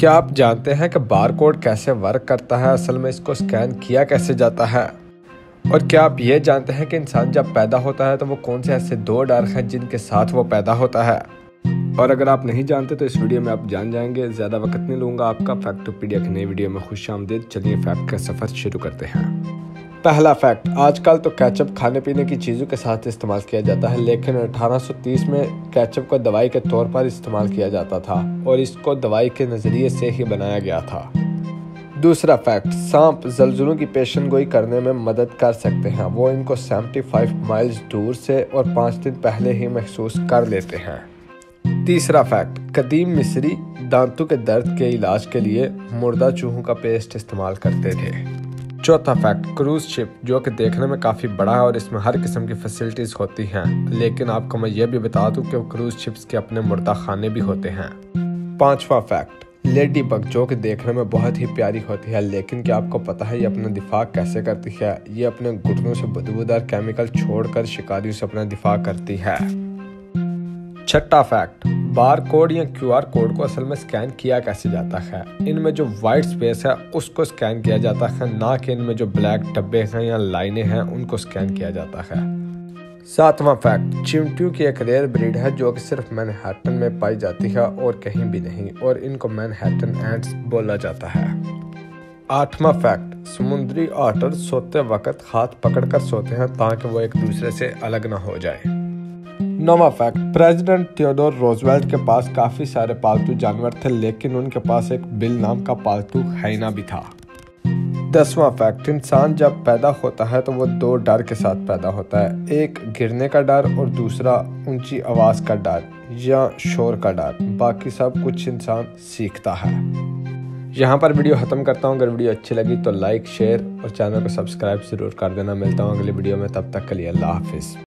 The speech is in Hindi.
क्या आप जानते हैं कि बार कोड कैसे वर्क करता है? असल में इसको स्कैन किया कैसे जाता है? और क्या आप ये जानते हैं कि इंसान जब पैदा होता है तो वो कौन से ऐसे दो डर हैं जिनके साथ वो पैदा होता है? और अगर आप नहीं जानते तो इस वीडियो में आप जान जाएँगे, ज़्यादा वक्त नहीं लूँगा आपका फैक्टोपीडिया की नई वीडियो में खुश आमदेद। चलिए फैक्ट का सफ़र शुरू करते हैं। पहला फैक्ट, आजकल तो कैचअप खाने पीने की चीज़ों के साथ इस्तेमाल किया जाता है, लेकिन 1830 में कैचअप को दवाई के तौर पर इस्तेमाल किया जाता था और इसको दवाई के नज़रिए से ही बनाया गया था। दूसरा फैक्ट, सांप जलजुलों की पेशन गोई करने में मदद कर सकते हैं। वो इनको 75 माइल्स दूर से और पाँच दिन पहले ही महसूस कर लेते हैं। तीसरा फैक्ट, कदीम मिस्री दांतों के दर्द के इलाज के लिए मुर्दा चूहों का पेस्ट इस्तेमाल करते थे। चौथा फैक्ट क्रूज शिप जो कि देखने में काफ़ी बड़ा है और इसमें हर किस्म की फैसिलिटीज़ होती हैं। लेकिन आपको मैं ये भी बता दूँ कि क्रूज शिप्स के अपने मुर्दा खाने भी होते हैं। पांचवा फैक्ट लेडी बग जो कि देखने में बहुत ही प्यारी होती है, लेकिन क्या आपको पता है ये अपना दिफा कैसे करती है? ये अपने घुटनों से बदबूदार केमिकल छोड़कर, शिकारियों से अपना दिफा करती है। छठा फैक्ट बार कोड या क्यू आर कोड को असल में स्कैन किया कैसे जाता है? इनमें जो वाइट स्पेस है, उसको स्कैन किया जाता है, ना कि इनमें जो ब्लैक डब्बे हैं या लाइनें हैं, उनको स्कैन किया जाता है। सातवां फैक्ट चिमटियों की एक रेयर ब्रीड है जो कि सिर्फ़ मैनहट्टन में पाई जाती है और कहीं भी नहीं, और इनको मैनहट्टन एंड्स बोला जाता है। आठवां फैक्ट समुद्री ऑटर सोते वक्त हाथ पकड़कर सोते हैं ताकि वो एक दूसरे से अलग ना हो जाए। नौवा फैक्ट, प्रेसिडेंट थियोडोर रोजवेल्ट के पास काफ़ी सारे पालतू जानवर थे, लेकिन उनके पास एक बिल नाम का पालतू हैना भी था। दसवां फैक्ट, इंसान जब पैदा होता है तो वो दो डर के साथ पैदा होता है, एक गिरने का डर और दूसरा ऊँची आवाज़ का डर या शोर का डर, बाकी सब कुछ इंसान सीखता है। यहाँ पर वीडियो ख़त्म करता हूँ, अगर वीडियो अच्छी लगी तो लाइक, शेयर और चैनल को सब्सक्राइब ज़रूर कर देना। मिलता हूँ अगली वीडियो में, तब तक के लिए अल्लाह हाफिज़।